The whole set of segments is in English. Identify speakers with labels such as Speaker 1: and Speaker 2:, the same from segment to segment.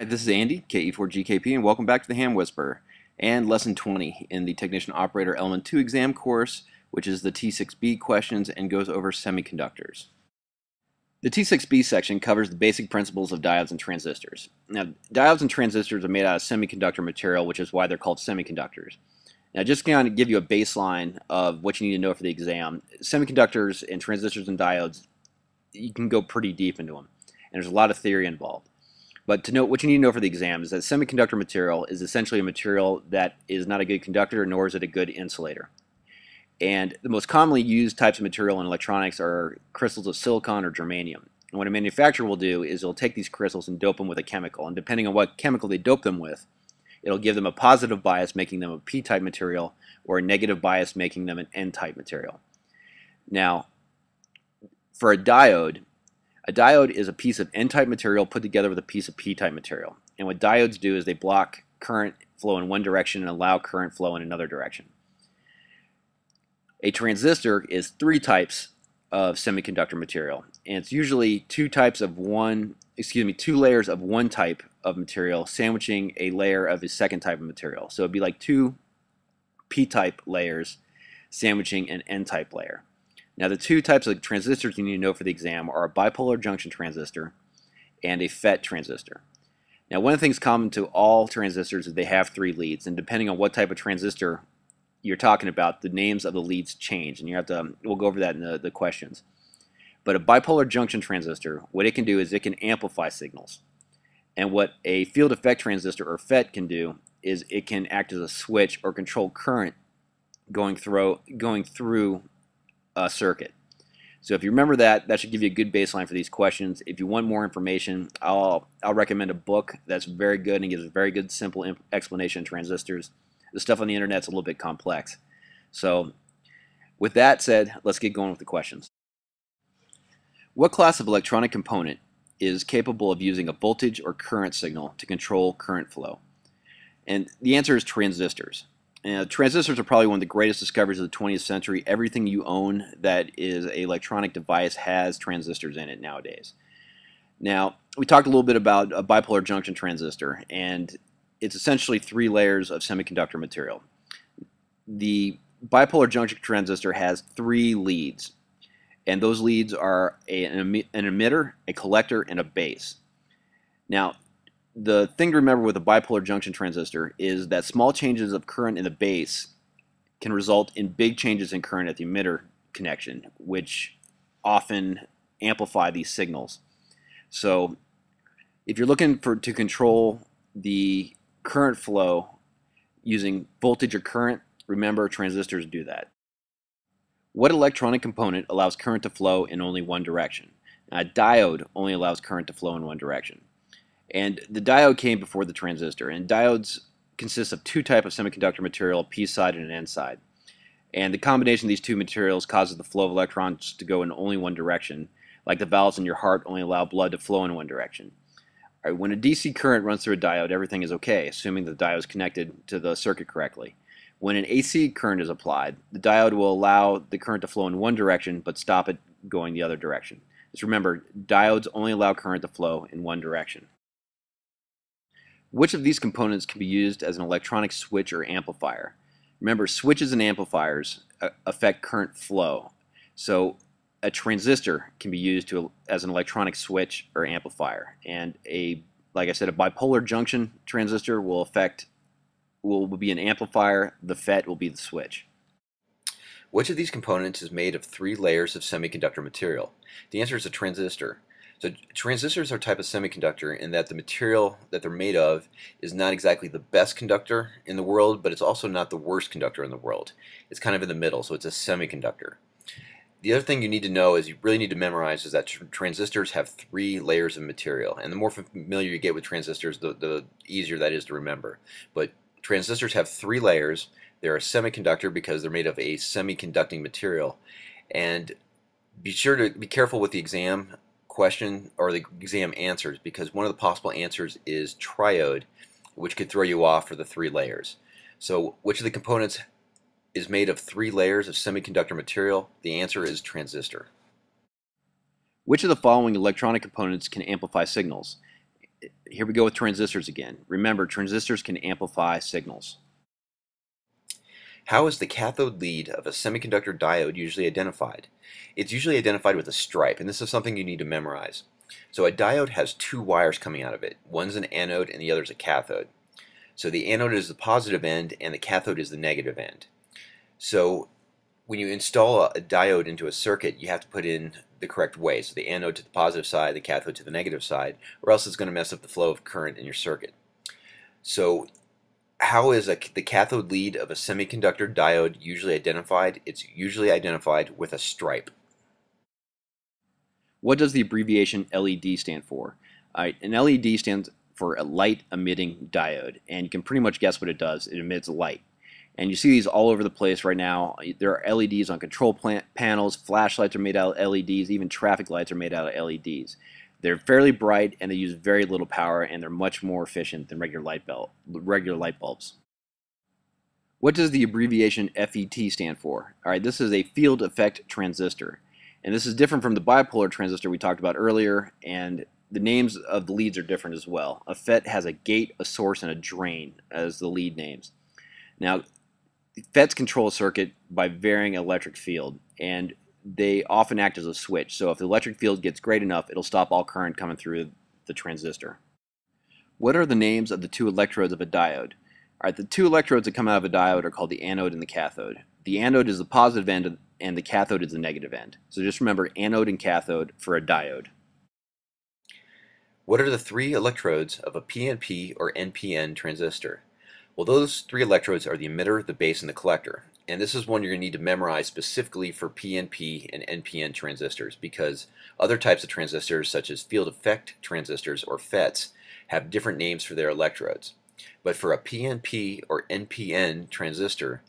Speaker 1: Hi, This is Andy, KE4GKP, and welcome back to the Ham Whisperer and Lesson 20 in the Technician Operator Element 2 exam course, which is the T6B questions and goes over semiconductors. The T6B section covers the basic principles of diodes and transistors. Now, diodes and transistors are made out of semiconductor material, which is why they're called semiconductors. Now, just kind of give you a baseline of what you need to know for the exam, semiconductors and transistors and diodes, you can go pretty deep into them, and there's a lot of theory involved. But to note, what you need to know for the exam is that semiconductor material is essentially a material that is not a good conductor, nor is it a good insulator. And the most commonly used types of material in electronics are crystals of silicon or germanium. And what a manufacturer will do is they'll take these crystals and dope them with a chemical. And depending on what chemical they dope them with, it'll give them a positive bias, making them a p-type material, or a negative bias, making them an n-type material. Now, for a diode, a diode is a piece of N-type material put together with a piece of P-type material. And what diodes do is they block current flow in one direction and allow current flow in another direction. A transistor is three types of semiconductor material. And it's usually two types of one, excuse me, two layers of one type of material sandwiching a layer of a second type of material. So it'd be like two P-type layers sandwiching an N-type layer. Now the two types of transistors you need to know for the exam are a bipolar junction transistor and a FET transistor. Now one of the things common to all transistors is they have three leads and depending on what type of transistor you're talking about, the names of the leads change and you have to, um, we'll go over that in the, the questions. But a bipolar junction transistor, what it can do is it can amplify signals. And what a field effect transistor or FET can do is it can act as a switch or control current going through going through uh, circuit. So if you remember that, that should give you a good baseline for these questions. If you want more information, I'll, I'll recommend a book that's very good and gives a very good simple explanation of transistors. The stuff on the internet is a little bit complex. So with that said, let's get going with the questions. What class of electronic component is capable of using a voltage or current signal to control current flow? And the answer is transistors. Uh, transistors are probably one of the greatest discoveries of the 20th century. Everything you own that is an electronic device has transistors in it nowadays. Now, we talked a little bit about a bipolar junction transistor, and it's essentially three layers of semiconductor material. The bipolar junction transistor has three leads, and those leads are a, an emitter, a collector, and a base. Now, the thing to remember with a bipolar junction transistor is that small changes of current in the base can result in big changes in current at the emitter connection, which often amplify these signals. So if you're looking for to control the current flow using voltage or current, remember transistors do that. What electronic component allows current to flow in only one direction? A diode only allows current to flow in one direction. And the diode came before the transistor. And diodes consist of two types of semiconductor material, a p side and an n side. And the combination of these two materials causes the flow of electrons to go in only one direction, like the valves in your heart only allow blood to flow in one direction. Right, when a DC current runs through a diode, everything is okay, assuming the diode is connected to the circuit correctly. When an AC current is applied, the diode will allow the current to flow in one direction, but stop it going the other direction. Just remember, diodes only allow current to flow in one direction. Which of these components can be used as an electronic switch or amplifier? Remember, switches and amplifiers uh, affect current flow. So a transistor can be used to, as an electronic switch or amplifier. And a, like I said, a bipolar junction transistor will affect, will, will be an amplifier. The FET will be the switch.
Speaker 2: Which of these components is made of three layers of semiconductor material? The answer is a transistor. So transistors are a type of semiconductor in that the material that they're made of is not exactly the best conductor in the world, but it's also not the worst conductor in the world. It's kind of in the middle, so it's a semiconductor. The other thing you need to know is you really need to memorize is that tr transistors have three layers of material. And the more familiar you get with transistors, the, the easier that is to remember. But transistors have three layers. They're a semiconductor because they're made of a semiconducting material. And be sure to be careful with the exam question or the exam answers because one of the possible answers is triode, which could throw you off for the three layers. So which of the components is made of three layers of semiconductor material? The answer is transistor.
Speaker 1: Which of the following electronic components can amplify signals? here we go with transistors again. Remember, transistors can amplify signals.
Speaker 2: How is the cathode lead of a semiconductor diode usually identified? It's usually identified with a stripe, and this is something you need to memorize. So a diode has two wires coming out of it. One's an anode and the other's a cathode. So the anode is the positive end and the cathode is the negative end. So when you install a, diode into a circuit, you have to put in the correct way. So the anode to the positive side, the cathode to the negative side, or else it's going to mess up the flow of current in your circuit. So how is a, the cathode lead of a semiconductor diode usually identified? It's usually identified with a stripe.
Speaker 1: What does the abbreviation LED stand for? Uh, an LED stands for a light emitting diode, and you can pretty much guess what it does. It emits light. And you see these all over the place right now. There are LEDs on control plant panels, flashlights are made out of LEDs, even traffic lights are made out of LEDs. They're fairly bright and they use very little power and they're much more efficient than regular light, bulb, regular light bulbs. What does the abbreviation FET stand for? All right, this is a field effect transistor. And this is different from the bipolar transistor we talked about earlier, and the names of the leads are different as well. A FET has a gate, a source, and a drain as the lead names. Now, FETs control a circuit by varying electric field, and they often act as a switch. So if the electric field gets great enough, it'll stop all current coming through the transistor. What are the names of the two electrodes of a diode? All right, the two electrodes that come out of a diode are called the anode and the cathode. The anode is the positive end and the cathode is the negative end. So just remember anode and cathode for a diode.
Speaker 2: What are the three electrodes of a PNP or NPN transistor? Well, those three electrodes are the emitter, the base, and the collector. And this is one you're going to need to memorize specifically for PNP and NPN transistors because other types of transistors, such as field effect transistors or FETs, have different names for their electrodes. But for a PNP or NPN transistor,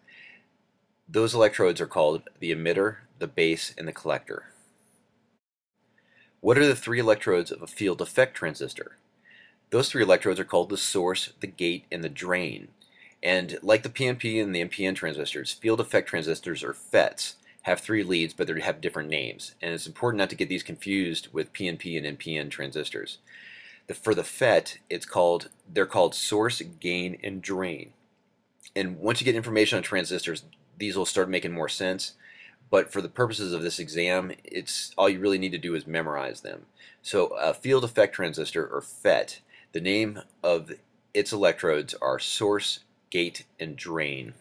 Speaker 2: those electrodes are called the emitter, the base, and the collector. What are the three electrodes of a field effect transistor? Those three electrodes are called the source, the gate, and the drain. And like the PNP and the NPN transistors, field effect transistors, or FETs, have three leads, but they have different names. And it's important not to get these confused with PNP and NPN transistors. The, for the FET, it's called they're called source, gain, and drain. And once you get information on transistors, these will start making more sense. But for the purposes of this exam, it's all you really need to do is memorize them. So a field effect transistor, or FET, the name of its electrodes are source, gate, and drain.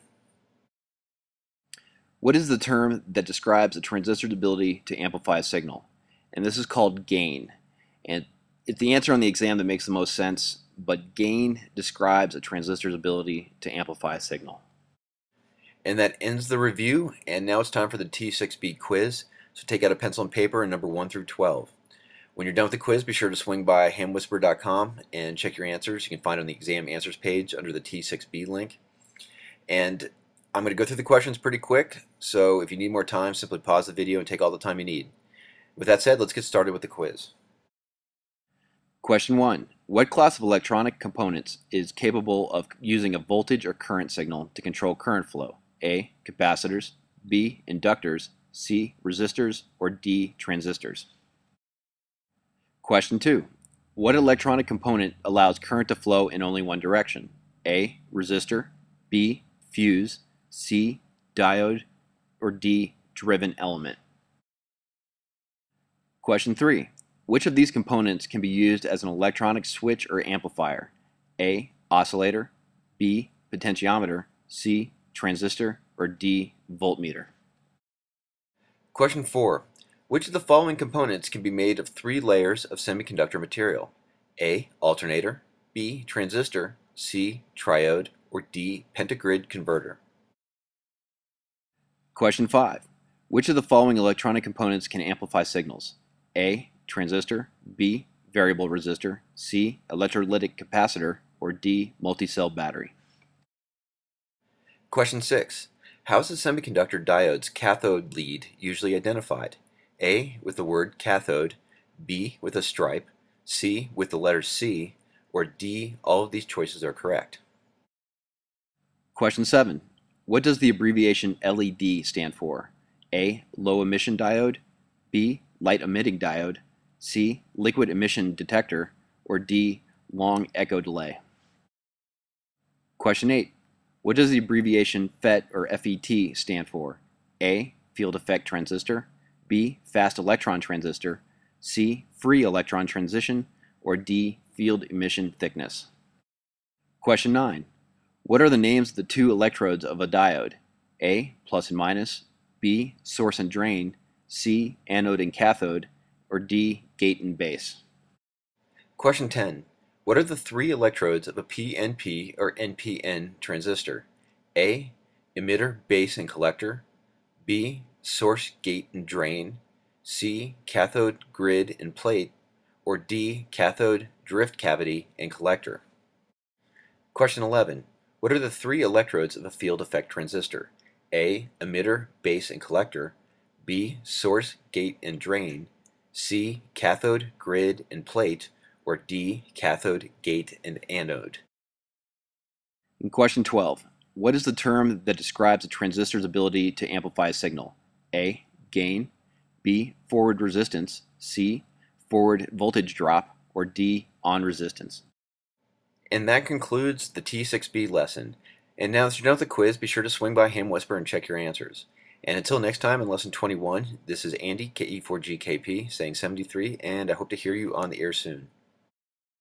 Speaker 1: What is the term that describes a transistor's ability to amplify a signal? And this is called gain. And it's the answer on the exam that makes the most sense, but gain describes a transistor's ability to amplify a signal.
Speaker 2: And that ends the review, and now it's time for the T6B quiz. So take out a pencil and paper and number 1 through 12. When you're done with the quiz, be sure to swing by hamwhisperer.com and check your answers. You can find on the exam answers page under the T6B link. And I'm going to go through the questions pretty quick, so if you need more time, simply pause the video and take all the time you need. With that said, let's get started with the quiz.
Speaker 1: Question 1. What class of electronic components is capable of using a voltage or current signal to control current flow? A. Capacitors B. Inductors C. Resistors or D. Transistors Question 2. What electronic component allows current to flow in only one direction? A. Resistor B. Fuse C. Diode or D. Driven element Question 3. Which of these components can be used as an electronic switch or amplifier? A. Oscillator B. Potentiometer C. Transistor or D. Voltmeter
Speaker 2: Question 4. Which of the following components can be made of three layers of semiconductor material? A. Alternator B. Transistor C. Triode or D. Pentagrid converter?
Speaker 1: Question 5. Which of the following electronic components can amplify signals? A. Transistor B. Variable resistor C. Electrolytic capacitor or D. Multi-cell battery
Speaker 2: Question 6. How is the semiconductor diode's cathode lead usually identified? A with the word cathode, B with a stripe, C with the letter C, or D, all of these choices are correct.
Speaker 1: Question 7. What does the abbreviation LED stand for? A. Low emission diode, B. Light emitting diode, C. Liquid emission detector, or D. long echo delay. Question 8. What does the abbreviation FET or FET stand for? A. Field effect transistor. B. Fast electron transistor. C. Free electron transition. Or D. Field emission thickness. Question 9. What are the names of the two electrodes of a diode? A. Plus and minus. B. Source and drain. C. Anode and cathode. Or D. Gate and base.
Speaker 2: Question 10. What are the three electrodes of a PNP or NPN transistor? A. Emitter, base, and collector. B. Source, gate, and drain. C. Cathode, grid, and plate. Or D. Cathode, drift cavity, and collector. Question 11. What are the three electrodes of a field effect transistor? A. Emitter, base, and collector. B. Source, gate, and drain. C. Cathode, grid, and plate or D, cathode, gate, and anode?
Speaker 1: In question 12, what is the term that describes a transistor's ability to amplify a signal? A, gain, B, forward resistance, C, forward voltage drop, or D, on resistance.
Speaker 2: And that concludes the T6B lesson. And now that you know the quiz, be sure to swing by Ham Whisper and check your answers. And until next time in lesson 21, this is Andy, KE4GKP, saying 73, and I hope to hear you on the air soon.